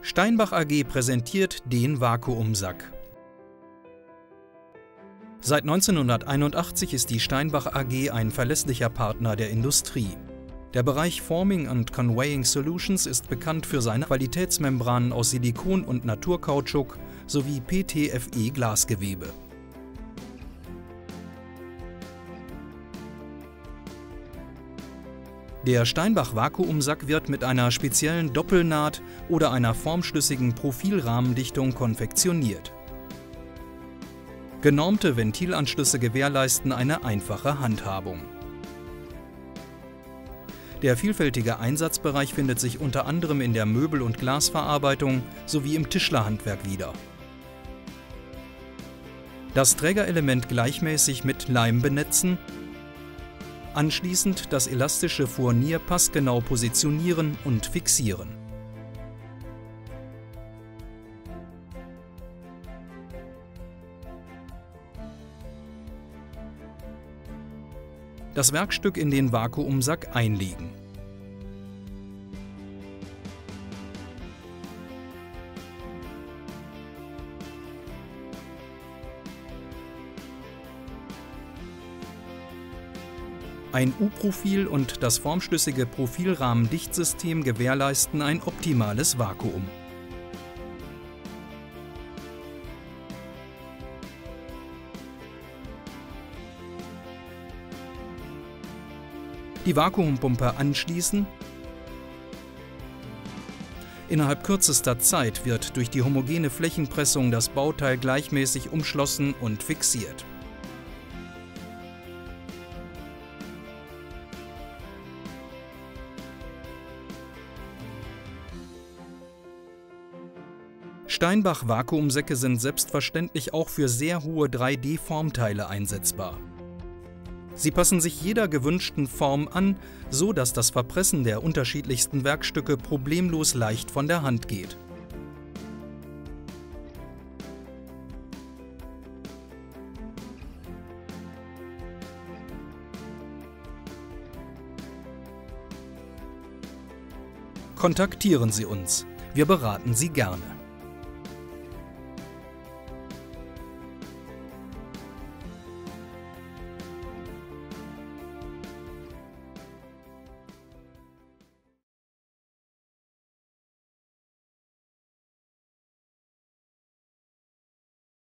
Steinbach AG präsentiert den Vakuumsack. Seit 1981 ist die Steinbach AG ein verlässlicher Partner der Industrie. Der Bereich Forming and Conveying Solutions ist bekannt für seine Qualitätsmembranen aus Silikon und Naturkautschuk sowie PTFE Der Steinbach Vakuumsack wird mit einer speziellen Doppelnaht oder einer formschlüssigen Profilrahmendichtung konfektioniert. Genormte Ventilanschlüsse gewährleisten eine einfache Handhabung. Der vielfältige Einsatzbereich findet sich unter anderem in der Möbel- und Glasverarbeitung sowie im Tischlerhandwerk wieder. Das Trägerelement gleichmäßig mit Leim benetzen Anschließend das elastische Furnier passgenau positionieren und fixieren. Das Werkstück in den Vakuumsack einlegen. Ein U-Profil und das formschlüssige Profilrahmendichtsystem gewährleisten ein optimales Vakuum. Die Vakuumpumpe anschließen. Innerhalb kürzester Zeit wird durch die homogene Flächenpressung das Bauteil gleichmäßig umschlossen und fixiert. Steinbach Vakuumsäcke sind selbstverständlich auch für sehr hohe 3D-Formteile einsetzbar. Sie passen sich jeder gewünschten Form an, so dass das Verpressen der unterschiedlichsten Werkstücke problemlos leicht von der Hand geht. Kontaktieren Sie uns. Wir beraten Sie gerne.